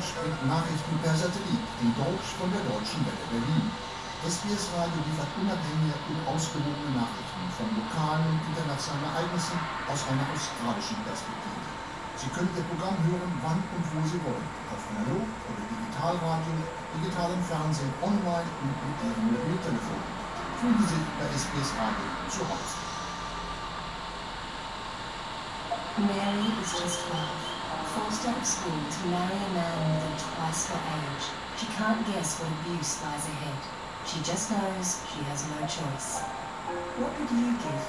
SBS bringt Nachrichten per Satellit in Deutsch von der Deutschen Welle Berlin. SBS Radio liefert unabhängige und ausgewogene Nachrichten von lokalen und internationalen Ereignissen aus einer australischen Perspektive. Sie können Ihr Programm hören, wann und wo Sie wollen, auf Analog- oder Digitalradio, digitalem Fernsehen, online und mit Ihrem Mobiltelefon. Fühlen Sie sich bei SBS Radio zu Hause. Mary is just 12. Of school to marry a man more than twice her age. She can't guess what abuse lies ahead. She just knows she has no choice. What would you give